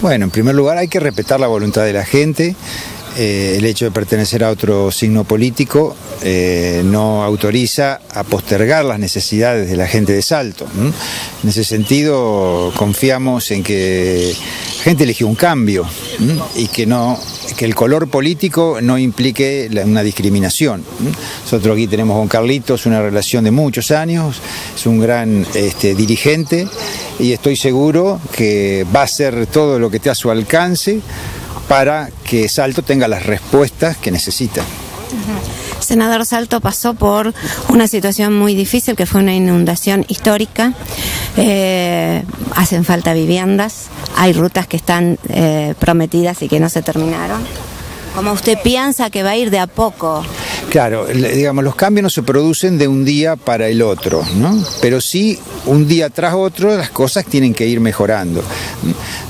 Bueno, en primer lugar hay que respetar la voluntad de la gente. Eh, el hecho de pertenecer a otro signo político eh, no autoriza a postergar las necesidades de la gente de Salto. En ese sentido, confiamos en que la gente eligió un cambio y que no que el color político no implique una discriminación. Nosotros aquí tenemos con Carlitos una relación de muchos años, es un gran este, dirigente y estoy seguro que va a hacer todo lo que esté a su alcance para que Salto tenga las respuestas que necesita. Senador Salto pasó por una situación muy difícil que fue una inundación histórica. Eh, hacen falta viviendas, hay rutas que están eh, prometidas y que no se terminaron. ¿Cómo usted piensa que va a ir de a poco? Claro, digamos, los cambios no se producen de un día para el otro, ¿no? Pero sí, un día tras otro, las cosas tienen que ir mejorando.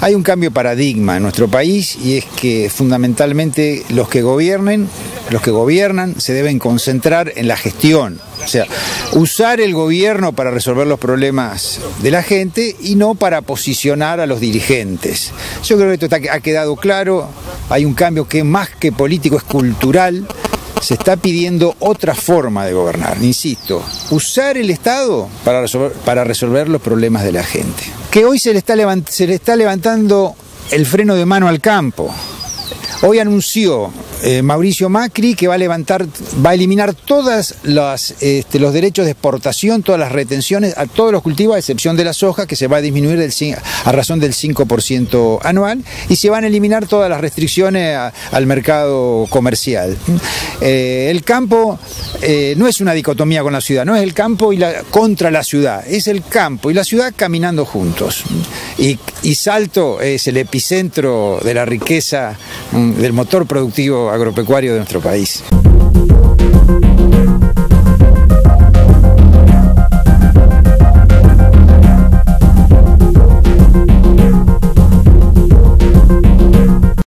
Hay un cambio paradigma en nuestro país y es que fundamentalmente los que gobiernen, los que gobiernan, se deben concentrar en la gestión. O sea, usar el gobierno para resolver los problemas de la gente y no para posicionar a los dirigentes. Yo creo que esto ha quedado claro, hay un cambio que más que político es cultural se está pidiendo otra forma de gobernar, insisto, usar el Estado para resolver, para resolver los problemas de la gente. Que hoy se le, está se le está levantando el freno de mano al campo. Hoy anunció eh, Mauricio Macri que va a levantar, va a eliminar todos este, los derechos de exportación, todas las retenciones a todos los cultivos, a excepción de la soja, que se va a disminuir a razón del 5% anual, y se van a eliminar todas las restricciones al mercado comercial. Eh, el campo eh, no es una dicotomía con la ciudad, no es el campo y la, contra la ciudad, es el campo y la ciudad caminando juntos. Y, y Salto es el epicentro de la riqueza mm, del motor productivo agropecuario de nuestro país.